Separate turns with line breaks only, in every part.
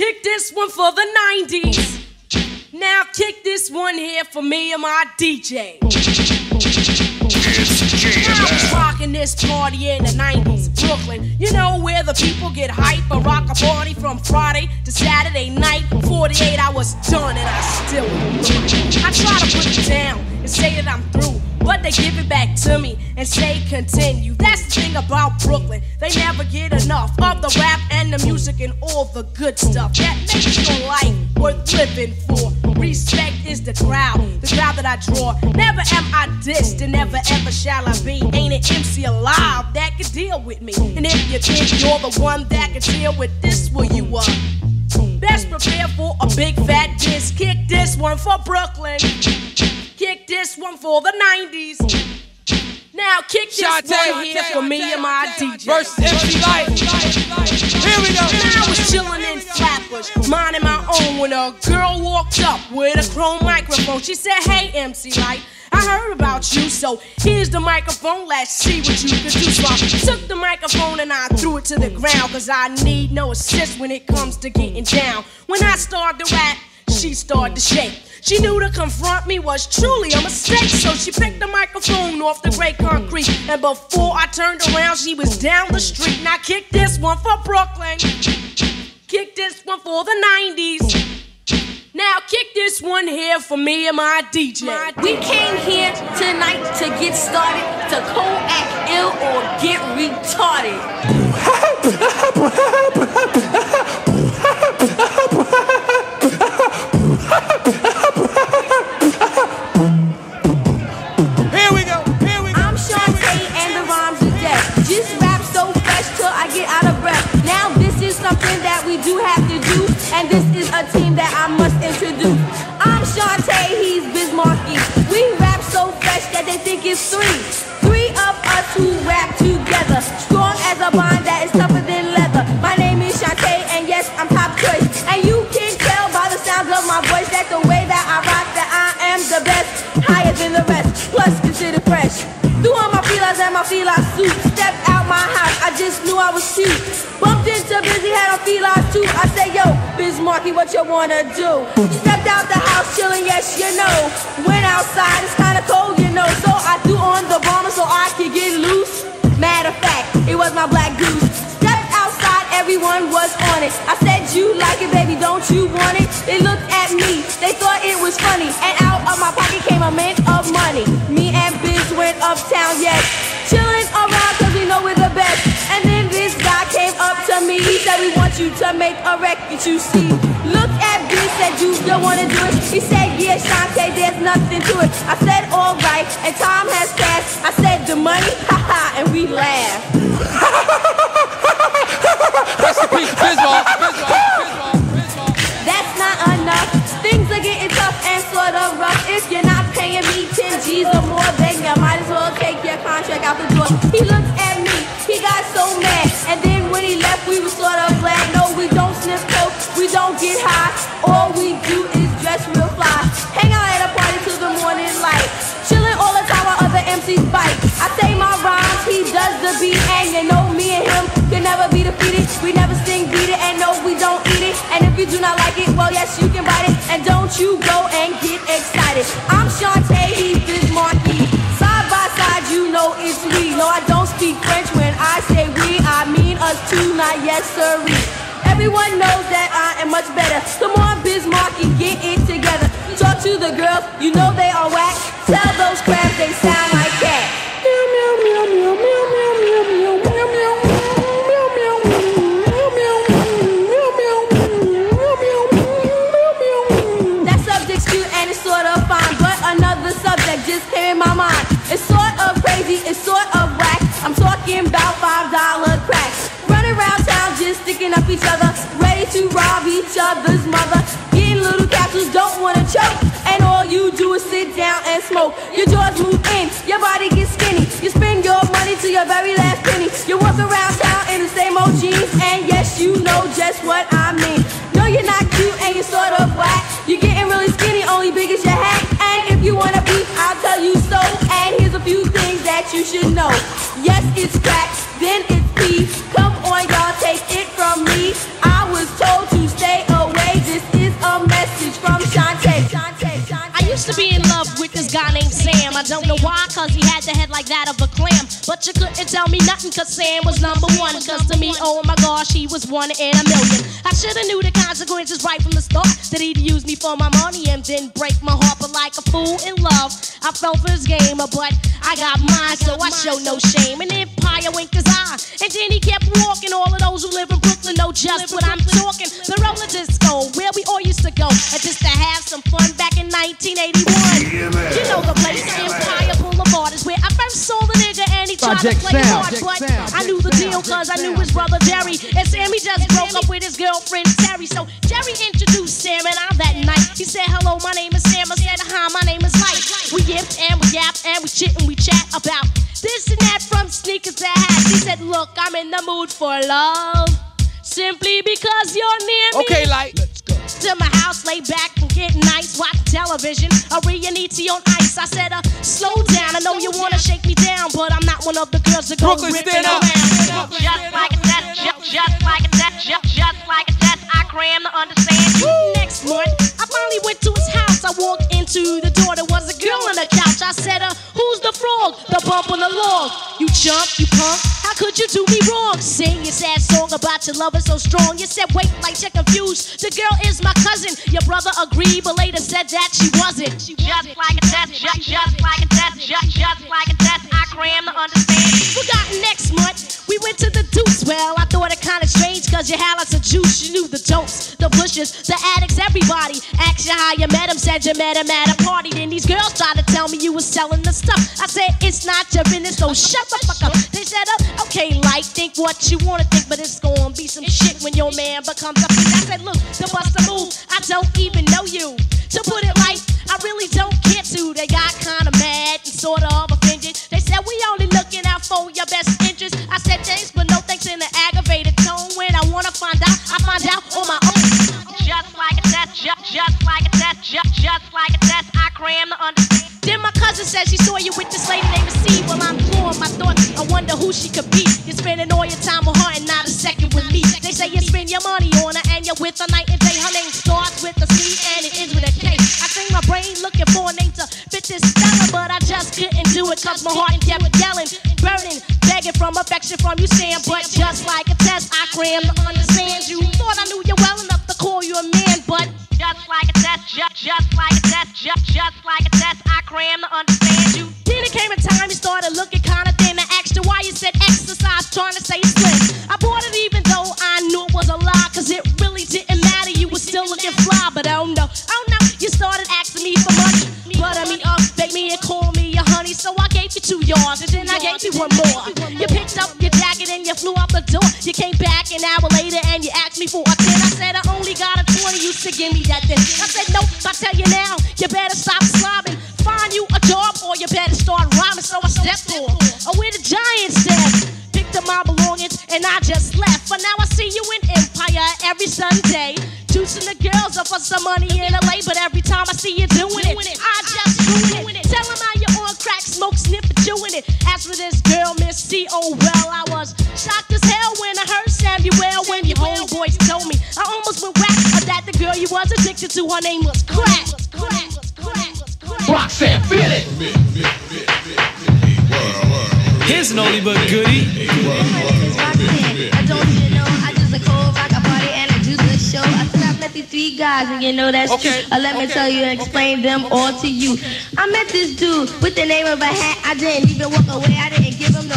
Kick this one for the 90s. Now kick this one here for me and my DJ. I was rocking this party in the 90s, Brooklyn. You know where the people get hype and rock a party from Friday to Saturday night. 48 hours done and I still I try to put it down and say that I'm through. But they give it back to me and say continue. That's the thing about Brooklyn. They never get enough of the rap and the music and all the good stuff that makes your life worth living for. Respect is the crowd, the crowd that I draw. Never am I dissed and never ever shall I be. Ain't an MC alive that can deal with me. And if you think you're the one that can deal with this, well, you are. Best prepare for a big fat diss. Kick this one for Brooklyn. Kick this one for the 90s. Now kick this
Shante,
one here for me and my DJ.
Versus MC Lyte. Here we go.
Now I was chilling in Flatbush, minding my own, when a girl walked up with a chrome microphone. She said, Hey, MC Lyte. I heard about you, so here's the microphone. Let's see what you can do. So I took the microphone and I threw it to the ground. Cause I need no assist when it comes to getting down. When I started to rap, she started to shake. She knew to confront me was truly a mistake, so she picked the microphone off the gray concrete. And before I turned around, she was down the street. Now kick this one for Brooklyn. Kick this one for the 90s. Now kick this one here for me and my DJ.
We came here tonight to get started, to co-act ill or get retarded.
Here we go. Here we go.
I'm Shante and the rhymes are death. Just rap so fresh till I get out of breath. Now this is something that we do have to do, and this is a team that I must introduce. I'm Shante, he's We rap so fresh that they think it's three. Three of us who rap together, strong as a bond that is Biz Markie, what you wanna do? Stepped out the house, chilling, yes, you know. Went outside, it's kinda cold, you know. So I threw on the bomber so I could get loose. Matter of fact, it was my black goose. Stepped outside, everyone was on it. I said, you like it, baby, don't you want it? They looked at me, they thought it was funny. And out of my pocket came a mint of money. Me and Biz went uptown, yes. Chilling around cause we know we're the best. Came up to me. He said, we want you to make a record, you see. Look at Biz, said, you don't wanna do it. He said, yeah, Shante, there's nothing to it. I said, alright, and time has passed. I said, the money, haha, and we laughed. That's not enough. Things are getting tough and sort of rough. If you're not paying me 10 G's or more, then you might as well take your contract out the door. He looked at beat. And you know me and him can never be defeated. We never sing, beat it, and no, we don't eat it. And if you do not like it, well, yes, you can bite it. And don't you go and get excited. I'm Shante, he's Biz Markie. Side by side, you know it's we. No, I don't speak French when I say we. I mean us two, not yes, sirree. Everyone knows that I am much better. Come on, Biz Markie, get it together. Talk to the girls, you know they are whack. Tell those crabs and smoke. Your jaws move in, your body gets skinny. You spend your money to your very last penny. You walk around town in the same old jeans, and yes, you know just what I mean. No, you're not cute and you're sort of whack. You're getting really skinny, only big as your hat. And if you wanna beef, I'll tell you so. And here's a few things that you should know. Yes, it's crack,
don't know why, cause he had the head like that of a clam. But you couldn't tell me nothing, cause Sam was number one. Cause to me, oh my gosh, he was one in a million. I should've knew the consequences right from the start. That he'd use me for my money and then break my heart. But like a fool in love, I fell for his game. But I got mine, so I show no shame. And Empire winked his eye. And then he kept walking. All of those who live in Brooklyn know just what I'm talking. The roller disco, where we all used to go. And just to have some fun back in 1981. You know the place, Empire Boulevard is where I first saw the nigga and he tried
Project
to play hard. But I knew the deal cause I knew his brother Jerry. And Sammy just broke up with his girlfriend Terry. So Jerry introduced we yapped and we chit and we chat about this and that from sneakers to hats. He said, look, I'm in the mood for love. Simply because you're near me
Okay, like.
to my house, lay back and get nice, watch television. Arianiti on ice. I said, uh, slow down. I know you wanna shake me down, but I'm not one of the girls that go
Brooklyn,
ripping
stand up.
Just like a test, just, just like a test, just, just like a test. I cram to understand you. Next month, I finally went to his house. I walked into the door. There I said, uh, who's the frog? The bump on the log. You jump, you punk. How could you do me wrong? Sing your sad song about your lover so strong. You said, wait, like you're confused. The girl is my cousin. Your brother agreed, but later said that she wasn't. Just like a test, just, just like a test, just, just like a test. I cram to understand. Forgot next month, we went to the Deuce. Well, I thought it kinda strange, cause you had lots of juice. You knew the dopes, the bushes, the addicts, everybody. Asked you how you met him, said you met him at a party. Then these girls tried to tell me you was selling the stuff. I said, it's not your business, so shut the fuck up. They said, uh, okay, like, think what you wanna think, but it's gonna be some shit when your man becomes a freak. I said, look, to bust a move, I don't even know you. To put it like, I really don't care to. They got kinda mad and sort of to understand. Then my cousin said she saw you with this lady named C. Well, I'm flooring my thoughts. I wonder who she could be. You're spending all your time with her and not a second with me. They say you spend your money on her and you're with her night and day. Her name starts with a C and it ends with a K. I sing my brain looking for a name to fit this fella, but I just couldn't do it cause my heart kept yelling, burning, begging from affection from you, Sam. But just like a test, I crammed to just, just like test, just, just like a test, I cram to understand you. Then it came a time you started looking kinda thin. I asked you why you said exercise, trying to say slim. I bought it even though I knew it was a lie, cause it really didn't matter. You were still looking fly, but oh no, oh no, you started asking me for money. Butter me up, uh, bake me and call me your honey. So I gave you two yards, and then I gave you one more. You picked up your jacket and you flew out the door. You came back an hour later 20, you said give me that then. I said nope, I tell you now, you better stop slobbing. Find you a job or you better start rhyming. So I stepped on, oh where the giant stepped. Picked up my belongings and I just left. But now I see you in Empire every Sunday. Juicing the girls up for some money in LA. But every time I see you doing it, I just ruin it. Tell them how you're on crack, smoke, and chewing it. As for this girl, Miss C, oh well, I was shocked as hell when I heard Samuel when your homeboys told me. I almost went whack of that the girl you was addicted to, her name was crack. Crack, crack, crack.
Roxanne, feel it.
Here's an oldie but goodie.
I don't you know I just a cold rock a party and I do the show. I said I met these three guys and you know that's
Okay,
true. Uh, let me
okay,
tell you and explain them all to you. I met this dude with the name of a hat. I didn't even walk away. I didn't give him no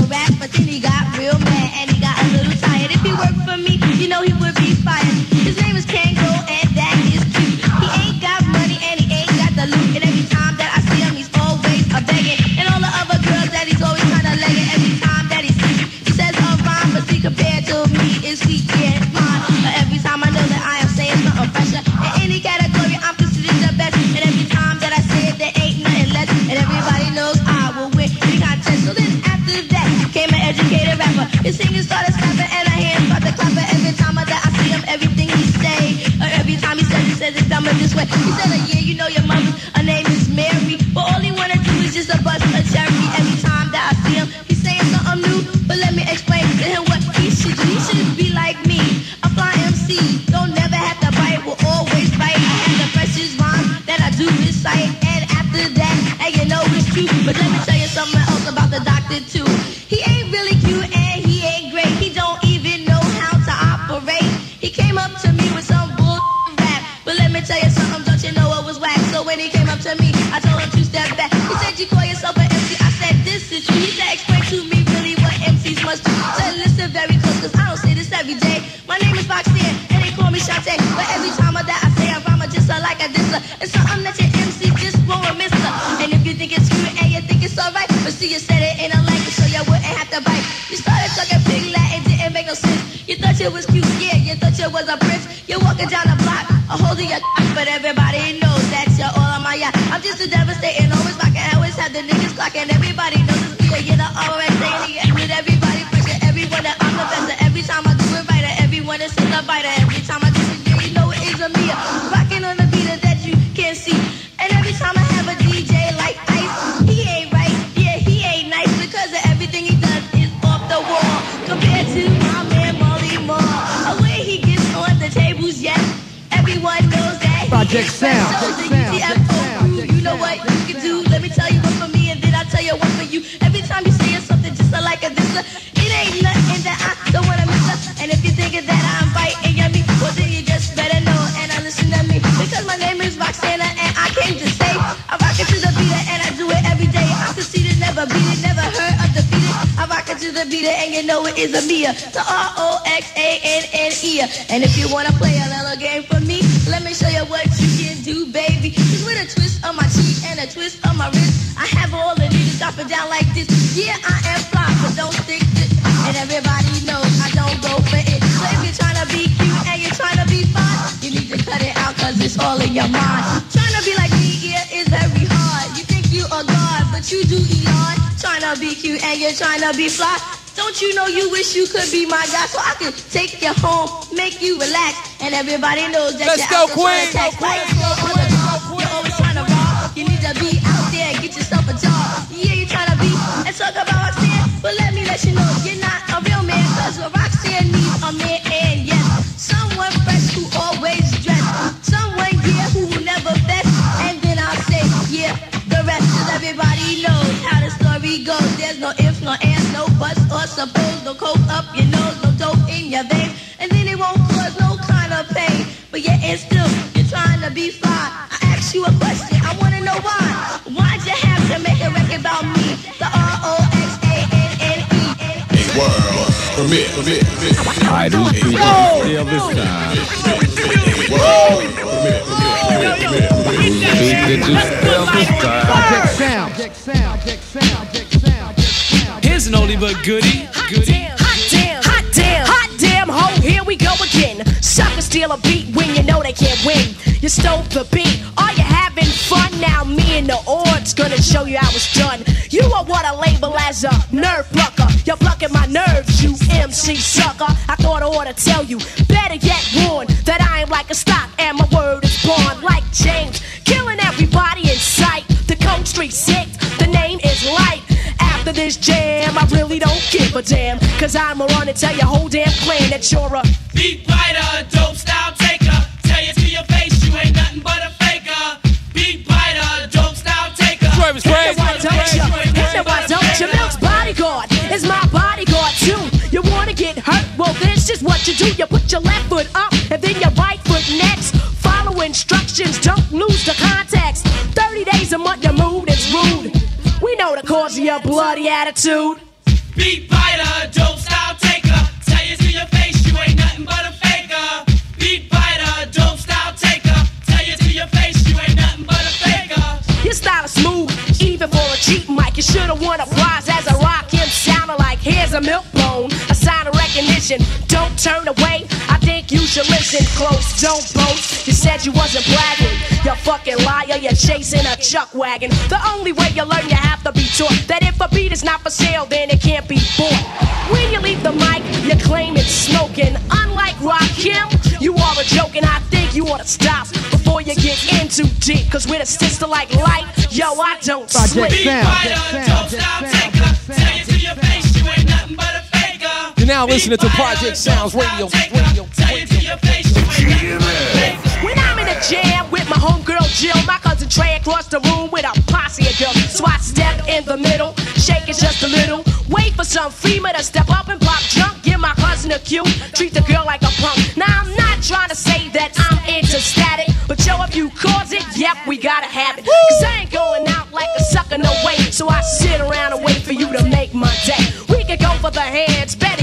to me, I told him to step back. He said, You call yourself an MC? I said, This is true. He said, Explain to me really what MCs must do. Said, Listen very close, cause I don't say this every day. My name is Roxanne, and they call me Shante. But every time that I say I rhyme, I just like a disser. It's something that your MC just won't miss. her. And if you think it's cute and you think it's alright, but see, you said it in a language so you wouldn't have to bite. You started talking pig Latin, didn't make no sense. You thought you was cute, yeah, you thought you was a prince. You're walking down the block, holding your but everybody knows just a devastating, always rocking, always have the niggas clocking. Everybody knows it's me, you know, always saying it with everybody pressure, everyone that I'm the best. And every time I do it right, everyone is in the biter. Every time I do it, yeah, you know it is a me. Rocking on the beat that you can't see. And every time I have a DJ like Ice, he ain't right, yeah, he ain't nice because of everything he does is off the wall. Compared to my man Marley Marl, the way he gets on the tables, yes, everyone knows that.
Project Sound.
The
Sound,
you you. Every time you say something just like a this, it ain't nothing that I don't wanna miss. And if you're thinking that I'm biting meat, well then you just better know and I listen to me because my name is Roxana and I came to say I rock it to the beat and I do it every day. I succeeded, never beat it, never heard of defeated. I rock it to the beat and you know it is a Mia, the R O X A N N E. And if you wanna play a little game for me, let me show you what you can do, baby. With a twist on my cheek and twist of my wrist, I have all the needles dropping down like this. Yeah, I am fly, but don't stick this. And everybody knows I don't go for it. So if you're trying to be cute and you're trying to be fun, you need to cut it out cause it's all in your mind. Trying to be like me, yeah, is very hard. You think you are God, but you do Elon. Trying to be cute and you're trying to be fly. Don't you know you wish you could be my guy so I could take you home, make you relax, and everybody knows that
Let's
you're
go,
out
Queen.
trying to
Go. Queen. Go, Queen. Go, Queen.
always trying to be out there get yourself a job. Yeah, you trying to be and talk about Roxanne, but let me let you know you're not a real man. Cause Roxanne needs a man, and yes, someone fresh who always dressed, someone who will never. And then I'll say yeah, the rest everybody knows how the story goes. There's no ifs, no no buts or suppose. No coke up your nose, no dope in your and then it won't cause no kind of pain. But still you're trying to be fly. I you a question, I wanna know why. Why'd you have to make a record about me? The R O X A N N E.
World premiere, premiere.
Idols
A
beat
world
still this this time.
Here's an oldie but goodie. Goodie.
hot damn, hot damn, hot damn, ho, here we go again. Suckers steal a beat when you know they can't win. You stole the beat, are and the odds gonna show you how it's done. You are what I label as a nerve plucker. You're plucking my nerves, you MC sucker. I thought I ought to tell you, better yet warn that I am like a stock and my word is born like James, killing everybody in sight. The Cold Street Six, the name is Lyte. After this jam, I really don't give a damn. Cause I'ma run and tell your whole damn clan that you're a
Beat biter, dope
what you do. You put your left foot up and then your right foot next. Follow instructions, don't lose the context. 30 days a month, your mood is rude. We know the cause of your bloody attitude.
Beat biter, dope style taker. Tell you to your face, you ain't nothing but a faker. Beat biter, dope style taker. Tell you to your face, you ain't nothing but a faker.
Your style is smooth, even for a cheap mic. You should've won a prize as a rock him sounding like here's a milk bone, a recognition. Don't turn away. I think you should listen close. Don't boast. You said you wasn't bragging. You fucking liar. You're chasing a chuck wagon. The only way you learn, you have to be taught that if a beat is not for sale, then it can't be bought. When you leave the mic, you claim it's smoking. Unlike Rock Rakim, you are a joke, and I think you ought to stop before you get in too deep. Cause with a sister like Lyte, yo, I don't
Project
sleep.
Beat
Sound,
biter,
Project
dope
You're now listening to Project Sounds Radio, radio,
Tell you to your face, you ain't nothing but a faker.
When I'm in a jam with my homegirl Jill, my cousin Trey across the room with a posse of girls. So I step in the middle, shake it just a little. Wait for some female to step up and pop junk. Give my cousin a cue, treat the girl like a punk. Now I'm not trying to say that I'm into static, but yo, if you cause it, yep, we gotta have it. Cause I ain't going out like a sucker, no way. So I sit around and wait for you to make my day. We can go for the hands, better yet for the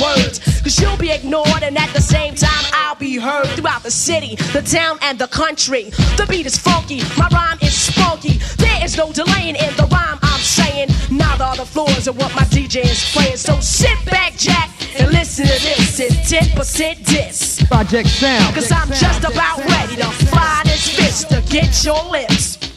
words. Cause you'll be ignored, and at the same time, I'll be heard throughout the city, the town, and the country. The beat is funky, my rhyme is spunky. There is no delaying in the rhyme I'm saying. Neither are the floors of what my DJ is playing. So sit back, Jack, and listen to this. It's 10% diss.
Project Sound.
Cause I'm just about ready to fly this fist to get your lips.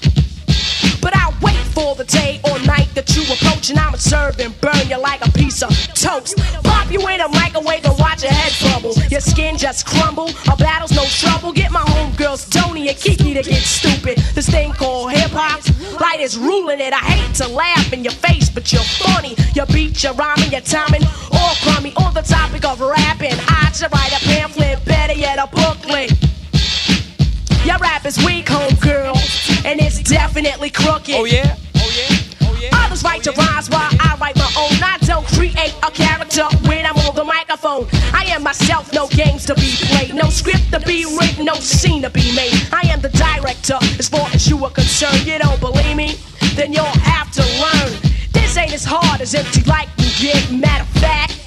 But I'll wait for the day or night that you approach and I'ma serve and burn you like a piece of toast. Pop you in a microwave and watch your head bubble. Your skin just crumble. A battle's no trouble. Get my homegirls Tony and Kiki to get stupid. This thing called hip hop, Lyte is ruling it. I hate to laugh in your face, but you're funny. Your beat, your rhyming, your timing, all crummy. On the topic of rapping, I should write a pamphlet, better yet a booklet. Your rap is weak, homegirl, and it's definitely crooked.
Oh yeah? Oh yeah? Oh yeah?
Others write oh, your rhymes while I write my own. I don't create a character when I'm on the microphone. I am myself, no games to be played, no script to be written, no scene to be made. I am the director, as far as you are concerned. You don't believe me? Then you'll have to learn. This ain't as hard as empty like you get. Matter of fact,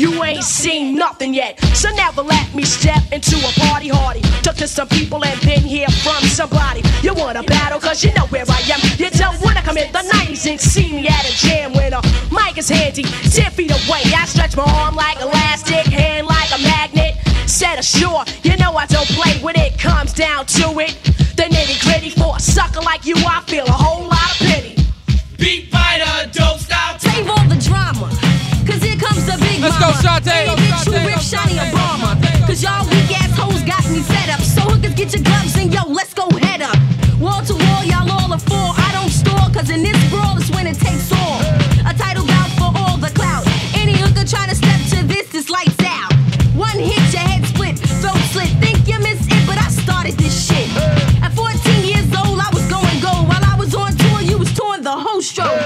you ain't seen nothing yet. So never let me step into a party hardy. Took to some people and been here from somebody. You wanna battle cause you know where I am. You don't wanna come in the 90s and see me at a jam when a mic is handy. 10 feet away, I stretch my arm like elastic, hand like a magnet. Set ashore, you know I don't play when it comes down to it. The nitty gritty for a sucker like you, I feel a whole lot of pity.
Beat fighter, dope style.
Save all the drama. Cause here comes the big
Let's go,
mama.
Shante.
Any
Go,
bitch
Shante.
rip
Go,
shiny
Shante.
Obama. Cause y'all weak ass hoes got me fed up. So hookers get your gloves and yo, let's go head up. Wall to wall, y'all all are four. I don't store, cause in this brawl is when it takes all. A title bout for all the clout. Any hooker trying to step to this is lights out. One hit, your head split, throat slit. Think you miss it, but I started this shit. At 14 years old, I was going gold. While I was on tour, you was touring the whole stroke.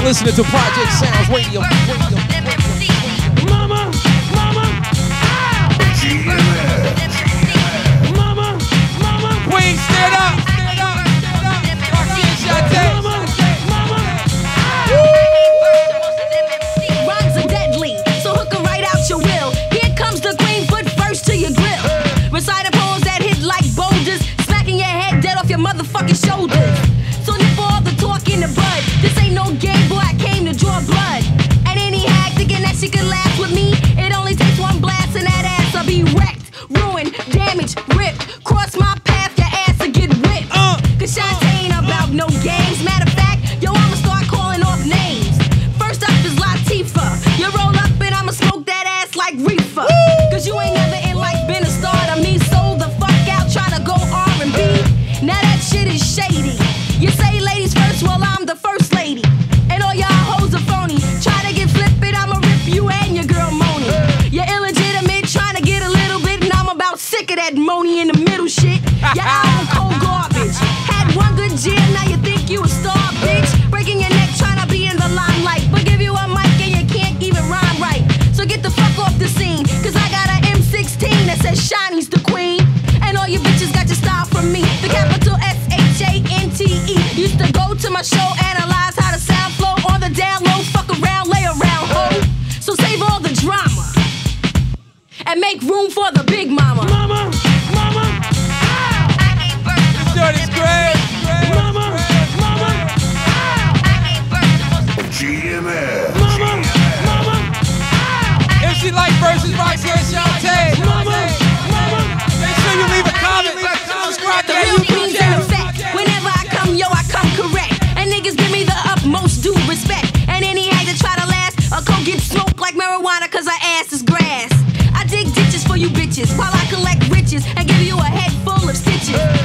Now listening to Project Sounds Radio.
Mama,
that the queen. And all you bitches got your style from me. The capital S H A N T E. Used to go to my show, analyze how the sound flow on the down low. Fuck around, lay around, ho. So save all the drama and make room for the big. Mama,
mama,
Yeah.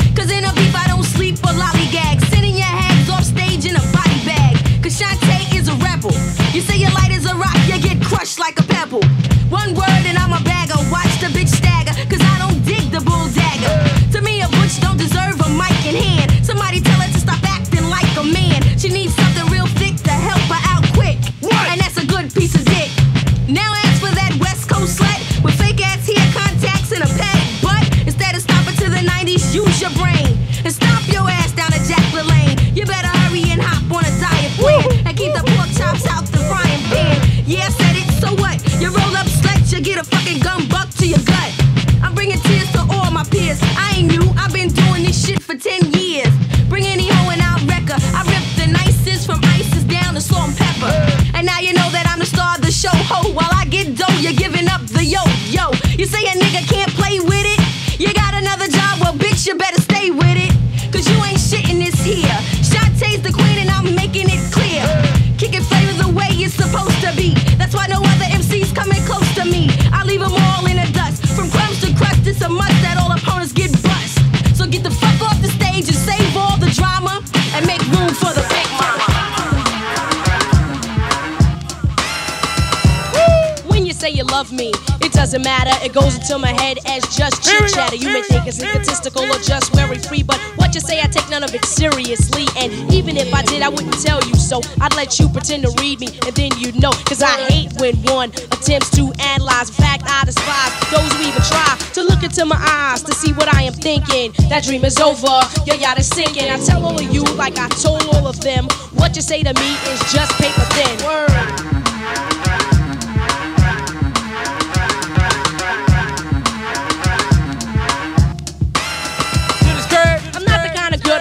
It
goes into my head as just chit chatter. You may think it's egotistical or just very free, but what you say, I take none of it seriously. And even if I did, I wouldn't tell you so. I'd let you pretend to read me, and then you'd know. Cause I hate when one attempts to analyze. In fact, I despise those who even try to look into my eyes to see what I am thinking. That dream is over, your yacht is sinking. I tell all of you, like I told all of them, what you say to me is just paper thin. Word.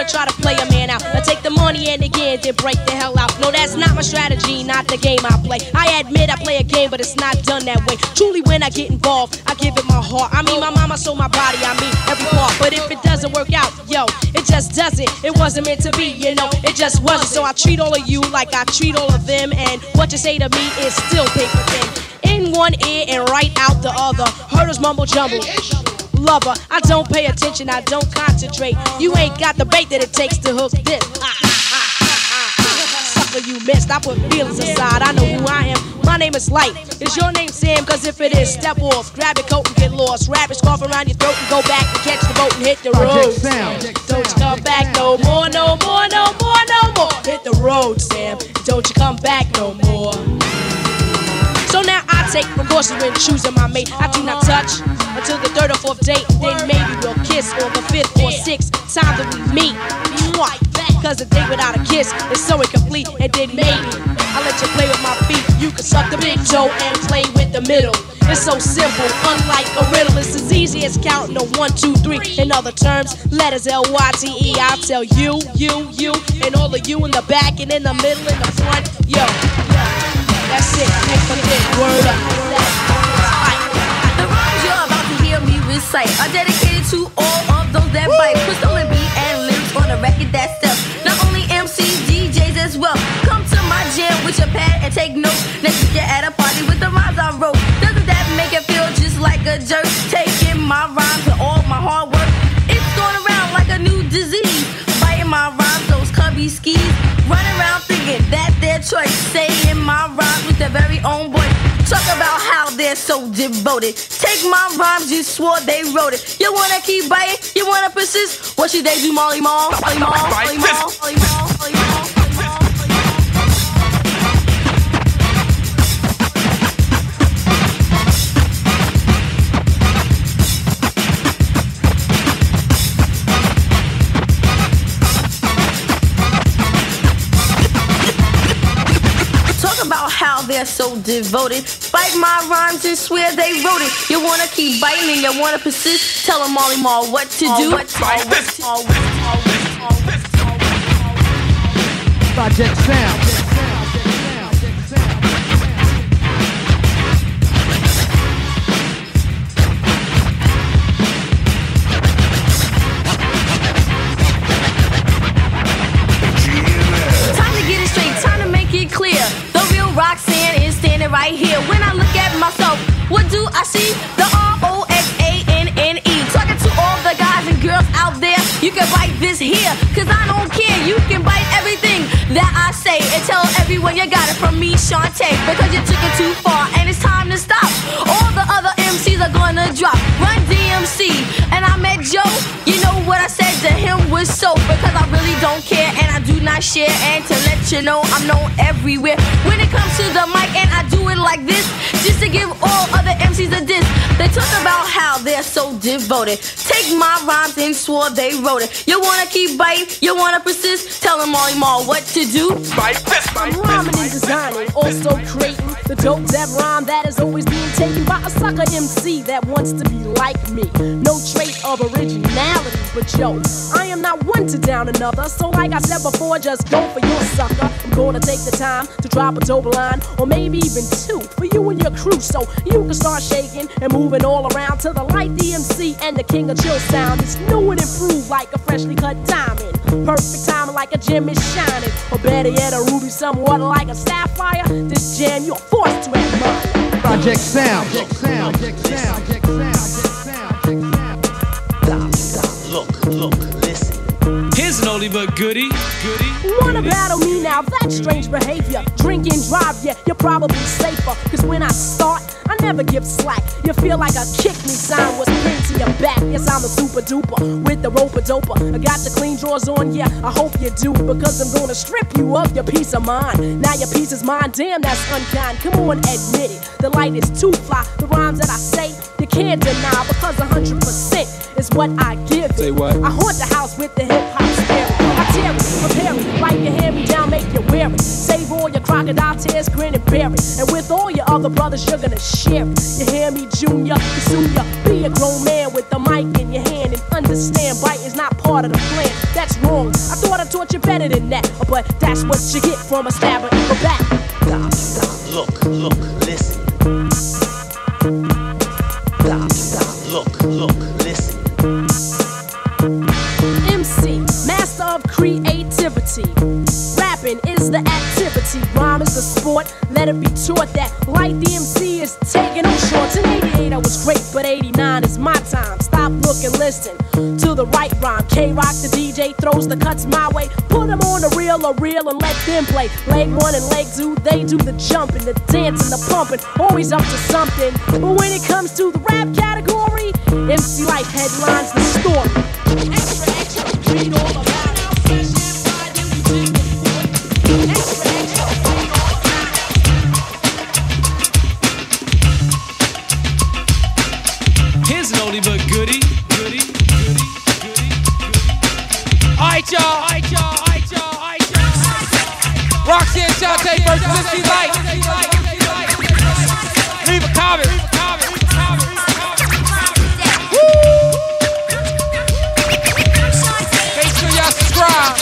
Try to play a man out. I take the money and again, then break the hell out. No, that's not my strategy, not the game I play. I admit I play a game, but it's not done that way. Truly, when I get involved, I give it my heart. I mean, my mama, sold my body, I mean, every part. But if it doesn't work out, yo, it just doesn't. It wasn't meant to be, you know, it just wasn't. So I treat all of you like I treat all of them, and what you say to me is still paper thin. In one ear and right out the other. Hurdles mumble jumble lover. I don't pay attention, I don't concentrate. You ain't got the bait that it takes to hook this. Ah, ah, ah, ah. Sucker, you missed. I put feelings aside. I know who I am. My name is Lyte. Is your name Sam? Cause if it is, step off. Grab your coat and get lost. Wrap your scarf around your throat and go back and catch the boat and hit the road. Don't you come back no more, no more, no more, no more. Hit the road, Sam. Don't you come back no more. So now I take precautions when choosing my mate. I do not touch until the third or fourth date. Then maybe we'll kiss on the fifth or sixth time that we meet. Cause a date without a kiss is so incomplete. And then maybe I'll let you play with my feet. You can suck the big toe and play with the middle. It's so simple, unlike a riddle. It's as easy as counting a one, two, three. In other terms, letters L Y T E. I'll tell you, you, you, and all of you in the back and in the middle and the front. Yo, that's it. Thin. Word up.
Recite are dedicated to all of those that bite. Put stolen beat and lyrics on a record that sells. Not only MCs, DJs as well. Come to my jam with your pad and take notes. Next you're at a party with the rhymes I wrote. Doesn't that make it feel just like a jerk? Taking my rhymes and all my hard work. It's going around like a new disease. Biting my rhymes, those cubby skis. Running around thinking that their choice. Saying my rhymes with their very own voice. Talk about how they're so devoted. Take my rhymes, you swore they wrote it. You wanna keep biting? You wanna persist? What should they do, Marley Marl? Marley Marl? Marley Marl? Marley Marl? Marley Marl? They're so devoted. Bite my rhymes and swear they wrote it. You wanna keep biting and you wanna persist? Tell them Marley Marl what to do. What to do. What to do. What to do.
Project Sound.
To I see? The R O X A N N E. Talking to all the guys and girls out there, you can bite this here, cause I don't care. You can bite everything that I say and tell everyone you got it from me, Shante, because you took it too far and it's time to stop. All the other MCs are gonna drop. Run DMC, and I met Joe. You know what I said to him was so because I really don't care and I do not
I share and to let you know I'm known everywhere. When it comes to the mic and I do it like this, just to give all other MCs a diss. They talk about how they're so devoted. Take my rhymes and swore they wrote it. You wanna keep biting, you wanna persist, tell them all more what to do.
I'm rhyming and designing, also creating the dope that rhyme that is always being taken by a sucker MC that wants to be like me. No trait of originality, but yo, I am not one to down another. So, like I said before, just go for your sucker. I'm gonna take the time to drop a dope line, or maybe even two for you and your crew, so you can start shaking and moving all around to the light DMC and the king of chill sound. It's new and improved like a freshly cut diamond. Perfect timing like a gem is shining, or better yet, a ruby somewhat like a sapphire. This jam you're forced to admire.
Project Sound. Project Sound. Project Sound. Project Sound.
Here's an oldie but goodie, goodie.
Wanna battle me now? That's strange behavior. Drink and drive, yeah, you're probably safer. Cause when I start, I never give slack. You feel like a kick me sign was pinned to your back. Yes, I'm a super duper with the roper doper. I got the clean drawers on, yeah, I hope you do. Because I'm gonna strip you of your peace of mind. Now your peace is mine, damn, that's unkind. Come on, admit it. The Lyte is too fly. The rhymes that I say, you can't deny. Because 100% is what I give it.
Say what?
I haunt the house with the hip hop prepare it, you hand me down, make you wear it. Save all your crocodile tears, grin and bear it. And with all your other brothers, you're gonna share it. You hear me, Junior, Kasuya? Be a grown man with the mic in your hand and understand bite is not part of the plan. That's wrong. I thought I taught you better than that, but that's what you get from a stabber in the back.
Stop, stop, look, look, listen. Stop, stop, look, look, listen.
MC, activity, rhyme is a sport. Let it be taught that like the MC is taking no shorts. In 88 I was great, but 89 is my time. Stop, look, and listen to the right rhyme. K Rock, the DJ, throws the cuts my way. Put them on the reel or reel and let them play. Leg one and leg two, they do the jumping, the dancing, the pumping. Always up to something. But when it comes to the rap category, MC Lyte headlines the story. Extra, extra, read all about
versus. Leave a comment. Leave a comment. Make sure y'all subscribe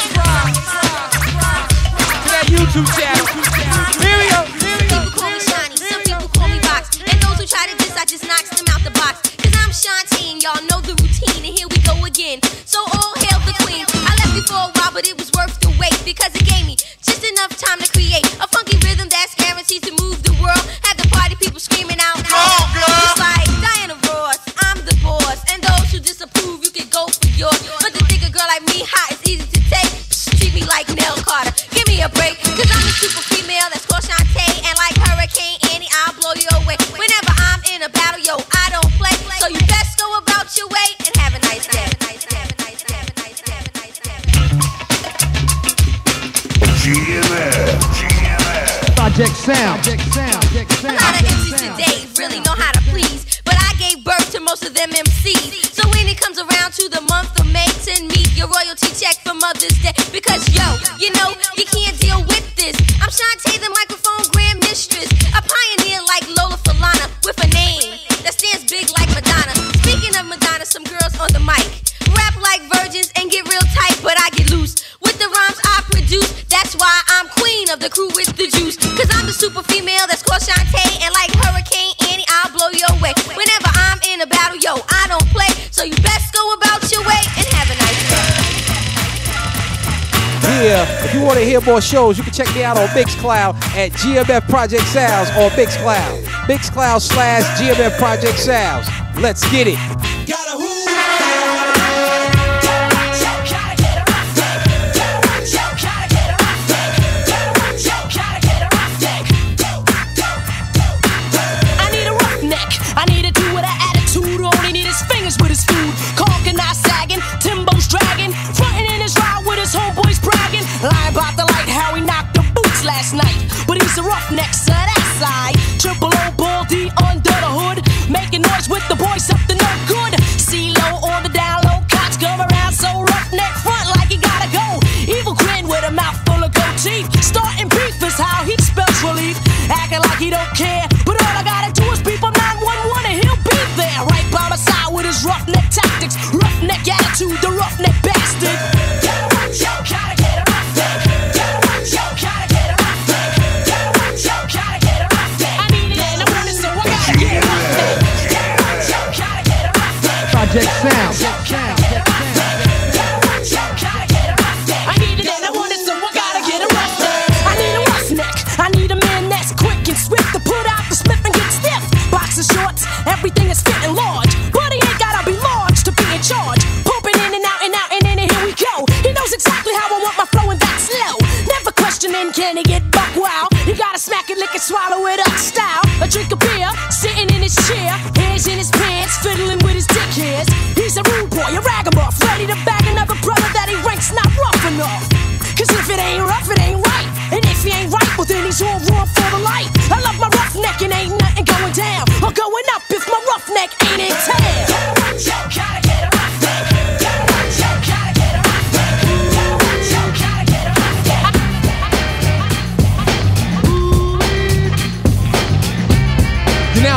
to that YouTube channel. Hear more shows, you can check me out on Mixcloud at GMF Project Sounds on Mixcloud. Mixcloud slash GMF Project Sounds. Let's get it.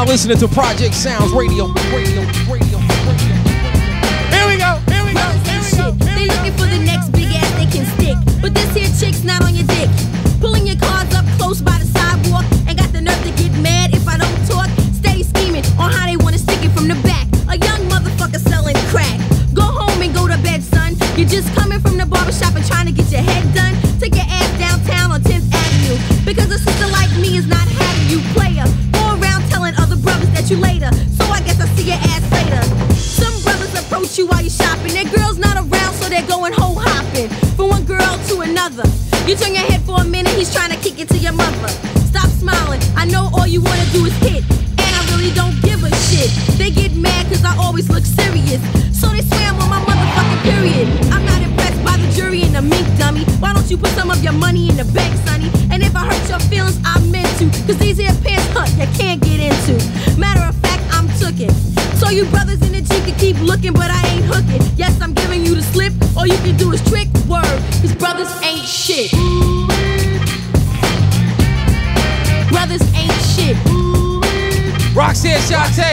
Now listening to Project Sounds Radio. Radio, radio, radio.
Here we go. Here we go. Here we go.
They looking for the next big ass they can stick. But this here chick's not on your dick. Pulling your cards up close by the sidewalk. And got the nerve to get mad if I don't talk. Steady scheming on how they wanna stick it from the back. A young motherfucker selling crack. Go home and go to bed, son. You're just coming from the barbershop and trying to get your head done. You later. So I guess I see your ass later. Some brothers approach you while you're shopping. Their girl's not around, so they're going hoe hopping. From one girl to another. You turn your head for a minute, he's trying to kick it to your mother. Stop smiling, I know all you wanna do is hit. And I really don't give a shit. They get mad cause I always look serious. So they swear I'm on my motherfucking period. I'm not impressed by the jury and the mink dummy. Why don't you put some of your money in the bank, sonny? And if I hurt your feelings, I meant to. Cause these here pants, huh, you can't So you brothers in the G can keep looking, but I ain't hooking. Yes, I'm giving you the slip. All you can do is trick word. Cause brothers ain't shit. Brothers ain't shit.
Roxanne Shante.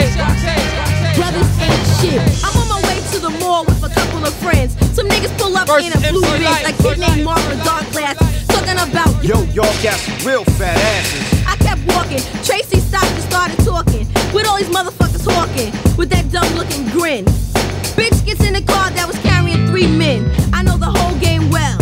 Brothers ain't shit. I'm on my way to the mall with a couple of friends. Some niggas pull up
Versus
in a blue
MC
Benz, like kid named Marvin Dark Glass, talking about
Yo, y'all got some real fat asses.
Kept walking. Tracy stopped and started talking. With all these motherfuckers talking. With that dumb looking grin. Bitch gets in the car that was carrying three men. I know the whole game well.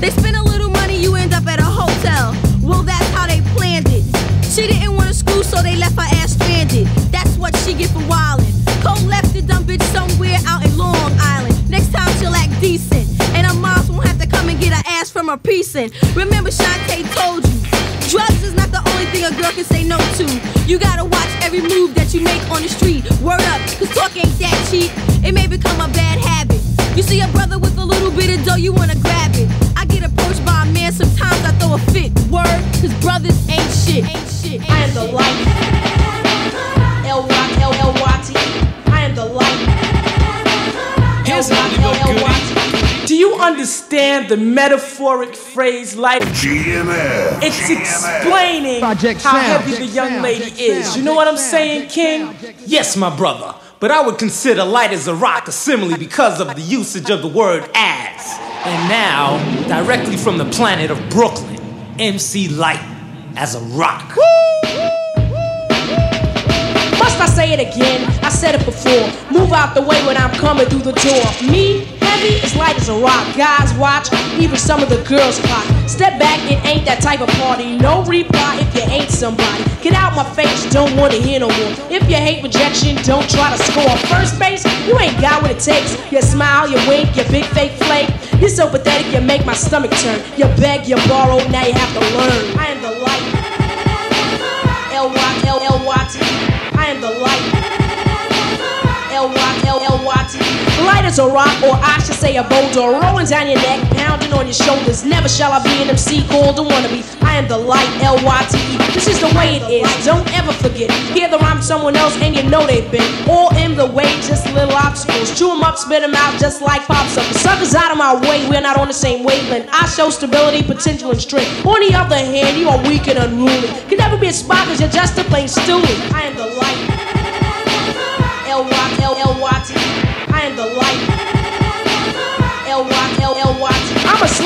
They spend a little money, you end up at a hotel. Well, that's how they planned it. She didn't want to school, so they left her ass stranded. That's what she get for wildin'. Cole left the dumb bitch somewhere out in Long Island. Next time she'll act decent. And her moms won't have to come and get her ass from her piecing. Remember, Shante told you. Drugs is not the only thing a girl can say no to. You gotta watch every move that you make on the street. Word up, cause talk ain't that cheap. It may become a bad habit. You see a brother with a little bit of dough, you wanna grab it. I get approached by a man, sometimes I throw a fit. Word, cause brothers ain't shit. Ain't shit.
I am the
Lyte. Understand the metaphoric phrase life?
GMF.
It's explaining
Project
how
Sound.
heavy the young
Sound.
lady
Project
is.
Sound.
You know what I'm saying, King? Yes, my brother. But I would consider Lyte as a rock a simile because of the usage of the word as. And now, directly from the planet of Brooklyn, MC Lyte as a rock.
Must I say it again? I said it before. Move out the way when I'm coming through the door. Me, heavy, as Lyte as a rock. Guys watch, even some of the girls clock. Step back, it ain't that type of party. No reply if you ain't somebody. Get out my face, don't wanna hear no more. If you hate rejection, don't try to score. First base, you ain't got what it takes. Your smile, your wink, your big fake flake. You're so pathetic, you make my stomach turn. You beg, you borrow, now you have to learn. I am the Lyte. L Y L L Y T. I am the Lyte. L Y L L Y T. As a rock, or I should say a boulder, rolling down your neck, pounding on your shoulders. Never shall I be an MC called a wannabe. I am the Lyte, L-Y-T-E. This is the way it is. Don't ever forget. Hear the rhyme someone else, and you know they've been all in the way, just little obstacles. Chew 'em up, spit 'em out, just like popsicles. Suckers out of my way, we're not on the same wavelength. I show stability, potential, and strength. On the other hand, you are weak and unruly. Can never be a spot, cause you're just a plain stoolie. I am the Lyte. L-Y, L-L-Y-T. I am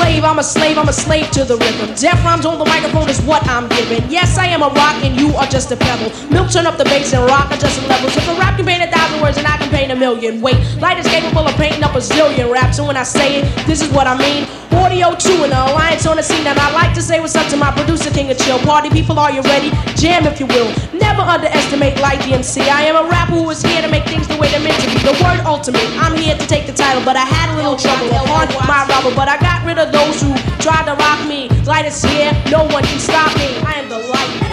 slave, I'm a slave, I'm a slave to the rhythm. Death rhymes on the microphone is what I'm giving. Yes, I am a rock and you are just a pebble. Milk turn up the bass and rock adjusting levels. If a rap can paint a thousand words and I can paint a million. Wait, Lyte is capable of painting up a zillion raps. And when I say it, this is what I mean. Audio 2 and the alliance on the scene. And I like to say what's up to my producer, King of Chill. Party people, are you ready? Jam if you will. Never underestimate Lyte DMC. I am a rapper who is here to make things the way they're meant to be. The word ultimate. I'm here to take the title, but I had a little trouble upon my rubber. But I got rid of those who try to rock me. Lyte is here, no one can stop me. I am the Lyte.